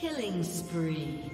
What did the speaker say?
Killing spree.